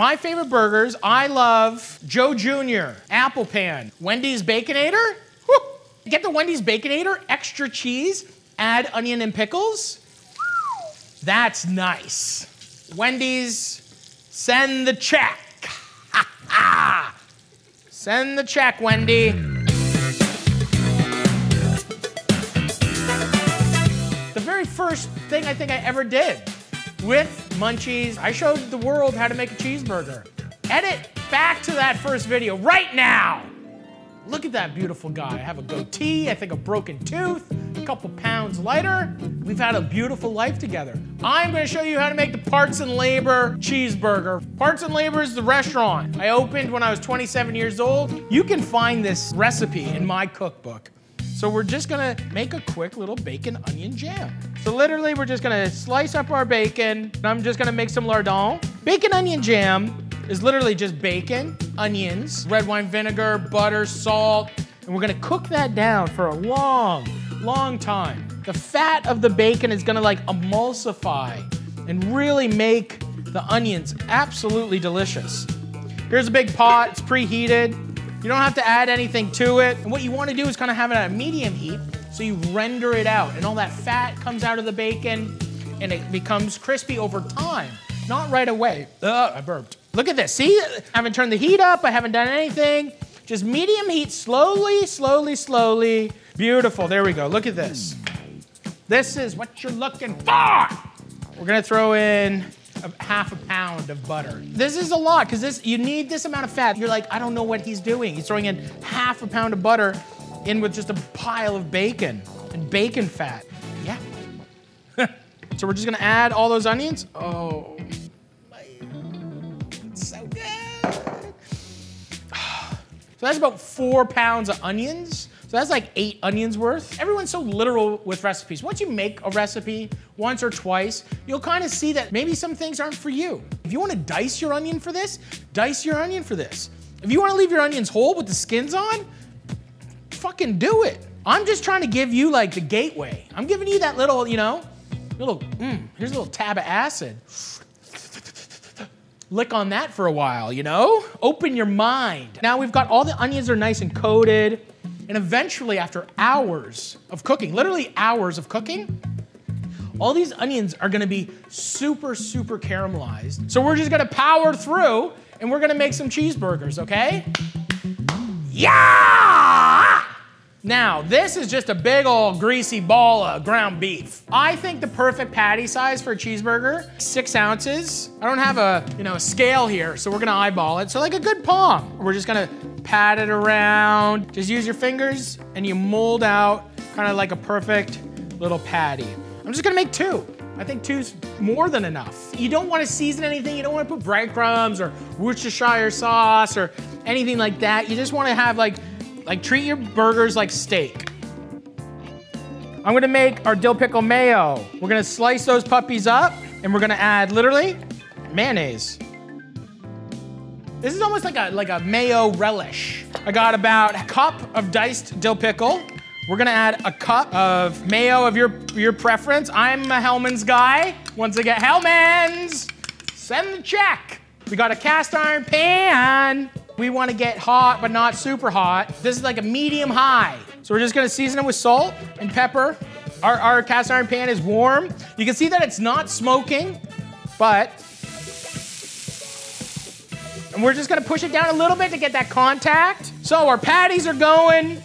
My favorite burgers, I love Joe Jr., Apple Pan, Wendy's Baconator. Whew. Get the Wendy's Baconator, extra cheese, add onion and pickles. That's nice. Wendy's, send the check. send the check, Wendy. The very first thing I think I ever did with Munchies, I showed the world how to make a cheeseburger. Edit back to that first video right now. Look at that beautiful guy. I have a goatee, I think a broken tooth, a couple pounds lighter. We've had a beautiful life together. I'm gonna show you how to make the Parts and Labor cheeseburger. Parts and Labor is the restaurant I opened when I was 27 years old. You can find this recipe in my cookbook. So we're just gonna make a quick little bacon onion jam. So literally we're just gonna slice up our bacon. And I'm just gonna make some lardon. Bacon onion jam is literally just bacon, onions, red wine vinegar, butter, salt, and we're gonna cook that down for a long, long time. The fat of the bacon is gonna like emulsify and really make the onions absolutely delicious. Here's a big pot, it's preheated. You don't have to add anything to it. And what you wanna do is kind of have it at a medium heat so you render it out and all that fat comes out of the bacon and it becomes crispy over time, not right away. Ugh, I burped. Look at this, see? I haven't turned the heat up, I haven't done anything. Just medium heat, slowly, slowly, slowly. Beautiful, there we go, look at this. This is what you're looking for. We're gonna throw in a half a pound of butter. This is a lot, because this you need this amount of fat. You're like, I don't know what he's doing. He's throwing in half a pound of butter in with just a pile of bacon and bacon fat. Yeah. so we're just gonna add all those onions. Oh, it's so good. So that's about four pounds of onions. So that's like eight onions worth. Everyone's so literal with recipes. Once you make a recipe once or twice, you'll kind of see that maybe some things aren't for you. If you want to dice your onion for this, dice your onion for this. If you want to leave your onions whole with the skins on, fucking do it. I'm just trying to give you like the gateway. I'm giving you that little, you know, little, mm, here's a little tab of acid. Lick on that for a while, you know? Open your mind. Now we've got all the onions are nice and coated. And eventually, after hours of cooking, literally hours of cooking, all these onions are gonna be super, super caramelized. So we're just gonna power through and we're gonna make some cheeseburgers, okay? Yeah! Now, this is just a big old greasy ball of ground beef. I think the perfect patty size for a cheeseburger, six ounces. I don't have a, you know, a scale here, so we're gonna eyeball it. So like a good palm. We're just gonna pat it around. Just use your fingers and you mold out kind of like a perfect little patty. I'm just gonna make two. I think two's more than enough. You don't wanna season anything. You don't wanna put breadcrumbs or Worcestershire sauce or anything like that. You just wanna have like like treat your burgers like steak. I'm gonna make our dill pickle mayo. We're gonna slice those puppies up and we're gonna add literally mayonnaise. This is almost like a, like a mayo relish. I got about a cup of diced dill pickle. We're gonna add a cup of mayo of your, your preference. I'm a Hellmann's guy. Once again, Hellmann's, send the check. We got a cast iron pan. We wanna get hot, but not super hot. This is like a medium high. So we're just gonna season it with salt and pepper. Our, our cast iron pan is warm. You can see that it's not smoking, but, and we're just gonna push it down a little bit to get that contact. So our patties are going,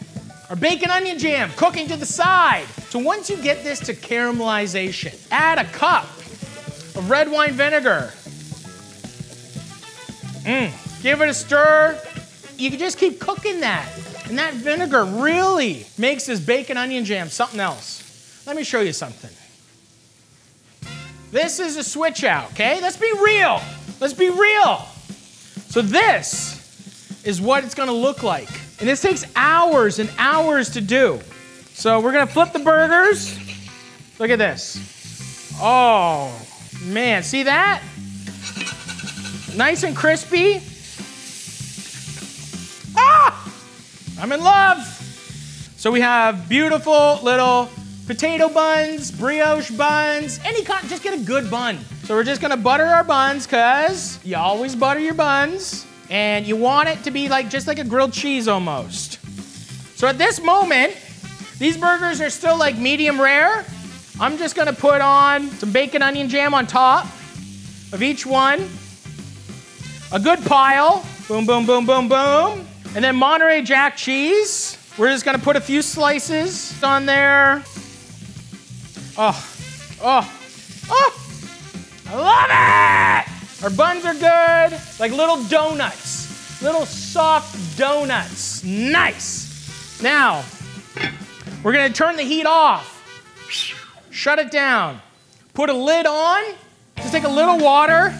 our bacon onion jam cooking to the side. So once you get this to caramelization, add a cup of red wine vinegar. Mmm. Give it a stir. You can just keep cooking that. And that vinegar really makes this bacon onion jam something else. Let me show you something. This is a switch out, okay? Let's be real. Let's be real. So this is what it's gonna look like. And this takes hours and hours to do. So we're gonna flip the burgers. Look at this. Oh, man, see that? Nice and crispy. Ah! I'm in love. So we have beautiful little potato buns, brioche buns, any kind, just get a good bun. So we're just gonna butter our buns, cause you always butter your buns. And you want it to be like just like a grilled cheese almost. So at this moment, these burgers are still like medium rare. I'm just gonna put on some bacon onion jam on top of each one. A good pile. Boom, boom, boom, boom, boom. And then Monterey Jack cheese. We're just gonna put a few slices on there. Oh, oh, I love it! Our buns are good, like little donuts, little soft donuts. Nice. Now, we're gonna turn the heat off. Shut it down. Put a lid on. Just take a little water.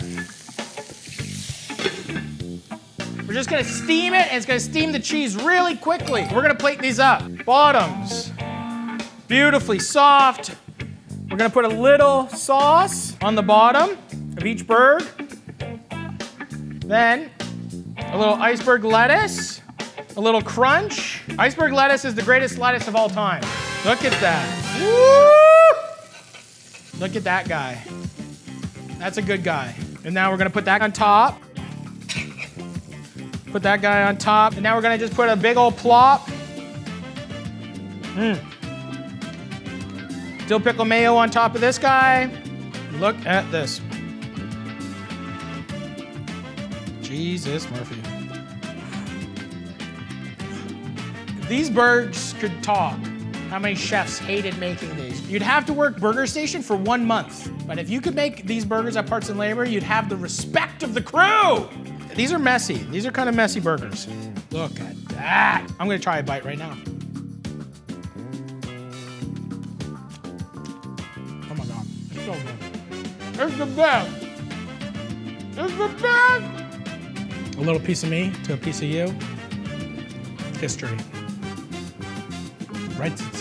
We're just gonna steam it, and it's gonna steam the cheese really quickly. We're gonna plate these up. Bottoms, beautifully soft. We're gonna put a little sauce on the bottom of each bird. Then a little iceberg lettuce, a little crunch. Iceberg lettuce is the greatest lettuce of all time. Look at that. Woo! Look at that guy. That's a good guy. And now we're gonna put that on top. Put that guy on top. And now we're gonna just put a big old plop. Mmm. Dill pickle mayo on top of this guy. Look at this. Jesus Murphy. These burgers could talk, how many chefs hated making these? You'd have to work Burger Station for one month. But if you could make these burgers at Parts and Labor, you'd have the respect of the crew. These are messy. These are kind of messy burgers. Look at that. I'm gonna try a bite right now. It's the best. It's the best. A little piece of me to a piece of you. History itself.